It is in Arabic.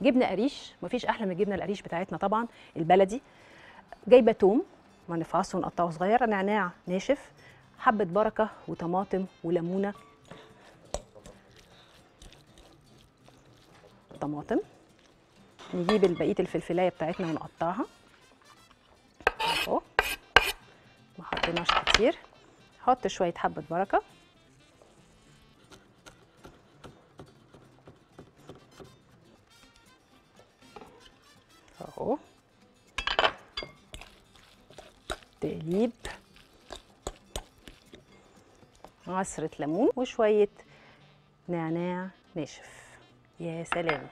جبنة قريش مفيش أحلى من الجبنة القريش بتاعتنا طبعا البلدي. جايبة توم ونفعصه ونقطعه صغير نعناع ناشف حبة بركة وطماطم وليمونة. طماطم. نجيب بقية الفلفلاية بتاعتنا ونقطعها. أهو. ما حطيناش كتير. حط شوية حبة بركة. أهو. تقليب عصرة ليمون وشوية نعناع ناشف. يا سلام.